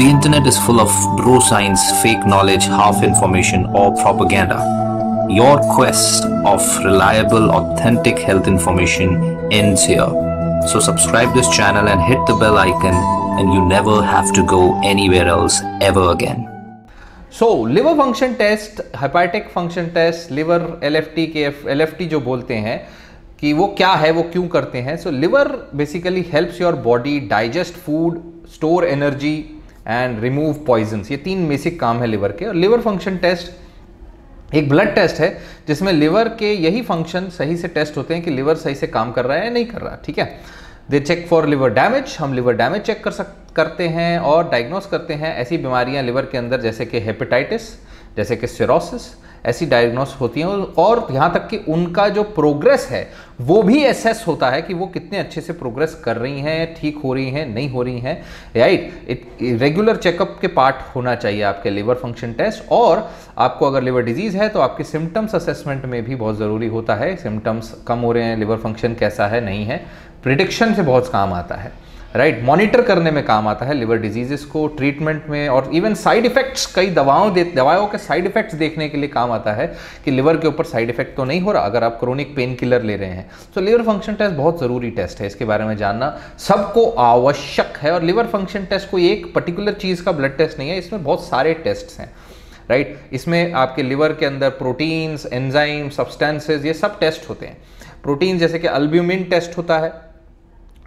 The internet is full of bro science, fake knowledge, half information, or propaganda. Your quest of reliable, authentic health information ends here. So subscribe this channel and hit the bell icon and you never have to go anywhere else ever again. So liver function test hepatic function test liver L F T के L F T जो बोलते हैं कि वो क्या है वो क्यों करते हैं so liver basically helps your body digest food store energy and remove poisons ये तीन बेसिक काम है लिवर के और लिवर फ़ंक्शन टेस्ट एक ब्लड टेस्ट है, जिसमें लिवर के यही फ़ंक्शन सही से टेस्ट होते हैं कि लिवर सही से काम कर रहा है या नहीं कर रहा, ठीक है? They check for liver damage हम लिवर डैमेज चेक कर सक, करते हैं और डायग्नोस करते हैं ऐसी बीमारियाँ लिवर के अंदर, जैसे कि हेपेटाइटिस जैसे कि सिरोसिस ऐसी डायग्नोस होती हैं और यहाँ तक कि उनका जो प्रोग्रेस है वो भी एसेस होता है कि वो कितने अच्छे से प्रोग्रेस कर रही हैं, ठीक हो रही हैं, नहीं हो रही हैं राइट रेगुलर चेकअप के पार्ट होना चाहिए आपके लिवर फ़ंक्शन टेस्ट और आपको अगर लिवर डिज़ीज़ है तो आपके सिम्टम्स असेसमेंट में भी बहुत ज़रूरी होता है। सिम्टम्स कम हो रहे हैं लिवर फ़ंक्शन कैसा है, नहीं है। प्रिडिक्शन से बहुत काम आता है। राइट right, मॉनिटर करने में काम आता है लिवर डिजीजेस को ट्रीटमेंट में और इवन साइड इफेक्ट्स कई दवाओं दे दवाओं के साइड इफेक्ट्स देखने के लिए काम आता है कि लिवर के ऊपर साइड इफ़ेक्ट तो नहीं हो रहा अगर आप क्रोनिक पेन किलर ले रहे हैं तो लिवर फ़ंक्शन टेस्ट बहुत ज़रूरी टेस्ट है इसके बारे में जानना सबको आवश्यक है और लिवर फ़ंक्शन टेस्ट कोई एक पर्टिकुलर चीज़ का ब्लड टेस्ट नहीं है इसमें बहुत सारे टेस्ट हैं राइट right? इसमें आपके लिवर के अंदर प्रोटीन्स एंजाइम सब्सटेंसेज ये सब टेस्ट होते हैं प्रोटीन जैसे कि अल्ब्यूमिन टेस्ट होता है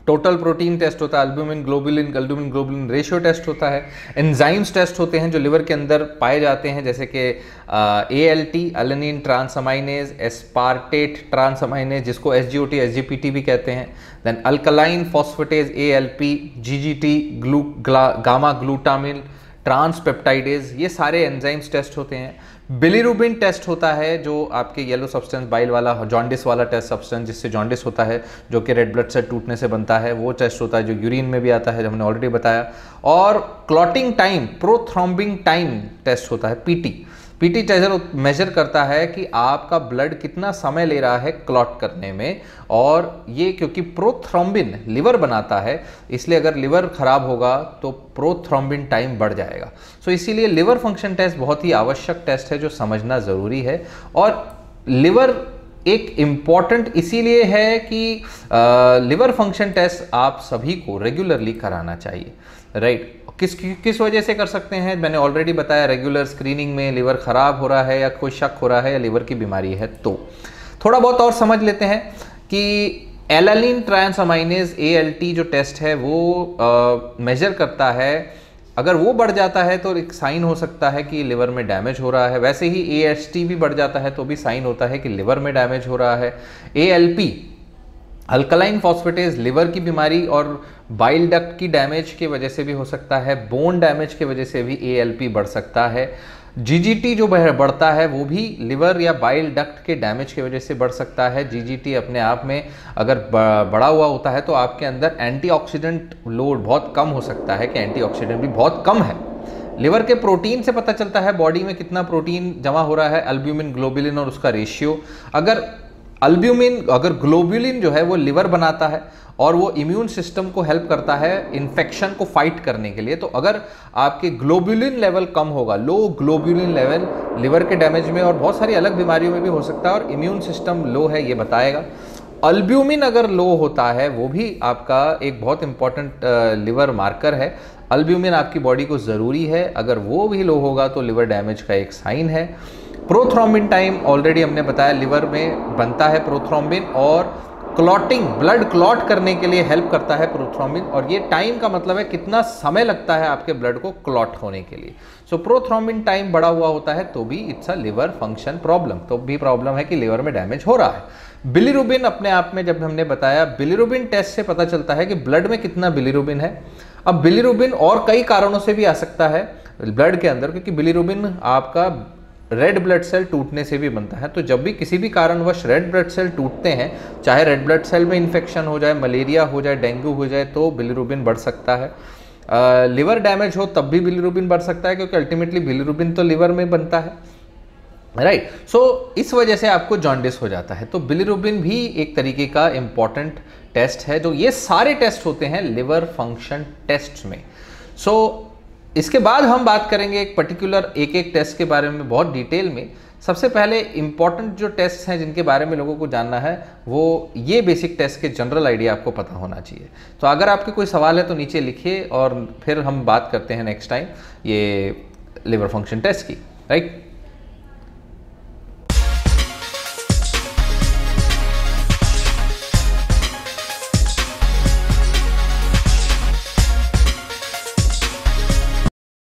टोटल प्रोटीन टेस्ट होता है albumin globulin albumin globulin ratio test होता है। एंजाइम्स टेस्ट होते हैं जो लिवर के अंदर पाए जाते हैं, जैसे कि A L T alanine transaminase aspartate transaminase जिसको S G O T S G P T भी कहते हैं। Then alkaline phosphatase A L P G G T glu gamma glutamine transpeptidase ये सारे एंजाइम्स टेस्ट होते हैं। बिलीरुबिन टेस्ट होता है, जो आपके येलो सब्सटेंस बाइल वाला जॉन्डिस वाला टेस्ट सब्सटेंस जिससे जॉन्डिस होता है, जो कि रेड ब्लड सेल टूटने से बनता है, वो टेस्ट होता है, जो यूरिन में भी आता है, जो हमने ऑलरेडी बताया। और clotting time prothrombin time test होता है पीटी पीटी टेजर मेजर करता है कि आपका ब्लड कितना समय ले रहा है क्लॉट करने में और ये क्योंकि प्रोथ्रोम्बिन लिवर बनाता है, इसलिए अगर लिवर खराब होगा तो प्रोथ्रोम्बिन टाइम बढ़ जाएगा। सो so, इसीलिए लिवर फ़ंक्शन टेस्ट बहुत ही आवश्यक टेस्ट है जो समझना ज़रूरी है और लिवर एक इंपॉर्टेंट इसीलिए है कि लिवर फ़ंक्शन टेस्ट आप सभी को रेगुलरली कराना चाहिए राइट right? किस किस वजह से कर सकते हैं मैंने ऑलरेडी बताया रेगुलर स्क्रीनिंग में लिवर ख़राब हो रहा है या कोई शक हो रहा है या लिवर की बीमारी है तो थोड़ा बहुत और समझ लेते हैं कि एलालिन ट्रांसमाइनेज ए जो टेस्ट है वो मेजर करता है अगर वो बढ़ जाता है तो एक साइन हो सकता है कि लिवर में डैमेज हो रहा है। वैसे ही एएसटी भी बढ़ जाता है तो भी साइन होता है कि लिवर में डैमेज हो रहा है। ए अल्कलाइन फॉस्फेटेज लिवर की बीमारी और बाइल डक्ट की डैमेज की वजह से भी हो सकता है। बोन डैमेज की वजह से भी ए बढ़ सकता है। जीजीटी जो बढ़ता है, वो भी लिवर या बाइल डक्ट के डैमेज की वजह से बढ़ सकता है। जीजीटी अपने आप में अगर बढ़ा हुआ होता है तो आपके अंदर एंटीऑक्सीडेंट लोड बहुत कम हो सकता है, कि एंटीऑक्सीडेंट भी बहुत कम है। लिवर के प्रोटीन से पता चलता है, बॉडी में कितना प्रोटीन जमा हो रहा है, अल्ब्यूमिन, ग्लोबिलिन और उसका रेशियो। अगर अल्ब्यूमिन अगर ग्लोबुलिन जो है वो लिवर बनाता है और वो इम्यून सिस्टम को हेल्प करता है इन्फेक्शन को फाइट करने के लिए तो अगर आपके ग्लोबुलिन लेवल कम होगा, लो ग्लोबुलिन लेवल लिवर के डैमेज में और बहुत सारी अलग बीमारियों में भी हो सकता है और इम्यून सिस्टम लो है, ये बताएगा। अल्ब्यूमिन अगर लो होता है, वो भी आपका एक बहुत इंपॉर्टेंट लिवर मार्कर है। अल्ब्यूमिन आपकी बॉडी को ज़रूरी है, अगर वो भी लो होगा तो लिवर डैमेज का एक साइन है। प्रोथ्रोम्बिन टाइम ऑलरेडी हमने बताया लिवर में बनता है प्रोथ्रोम्बिन और क्लॉटिंग, ब्लड क्लॉट करने के लिए हेल्प करता है प्रोथ्रोम्बिन और ये टाइम का मतलब है कितना समय लगता है आपके ब्लड को क्लॉट होने के लिए। सो प्रोथ्रोम्बिन टाइम बड़ा हुआ होता है तो भी it's a liver function problem तो भी प्रॉब्लम है कि लिवर में डैमेज हो रहा है। बिलीरुबिन अपने आप में जब हमने बताया बिलीरुबिन टेस्ट से पता चलता है कि ब्लड में कितना बिलीरुबिन है। अब बिलीरुबिन और कई कारणों से भी आ सकता है ब्लड के अंदर, क्योंकि बिलीरुबिन आपका रेड ब्लड सेल टूटने से भी बनता है। तो जब भी किसी भी कारणवश रेड ब्लड सेल टूटते हैं चाहे रेड ब्लड सेल में इन्फेक्शन हो जाए मलेरिया हो जाए डेंगू हो जाए तो बिलीरुबिन बढ़ सकता है। लिवर डैमेज हो तब भी बिलीरुबिन बढ़ सकता है क्योंकि अल्टीमेटली बिलीरुबिन तो लिवर में बनता है। Right right. सो so, इस वजह से आपको जॉन्डिस हो जाता है। तो बिलीरुबिन भी एक तरीके का इंपॉर्टेंट टेस्ट है जो ये सारे टेस्ट होते हैं लिवर फ़ंक्शन टेस्ट में। सो so, इसके बाद हम बात करेंगे एक पर्टिकुलर एक एक टेस्ट के बारे में बहुत डिटेल में। सबसे पहले इंपॉर्टेंट जो टेस्ट हैं जिनके बारे में लोगों को जानना है, वो ये बेसिक टेस्ट के जनरल आइडिया आपको पता होना चाहिए। तो अगर आपके कोई सवाल है तो नीचे लिखिए और फिर हम बात करते हैं नेक्स्ट टाइम ये लिवर फ़ंक्शन टेस्ट की राइट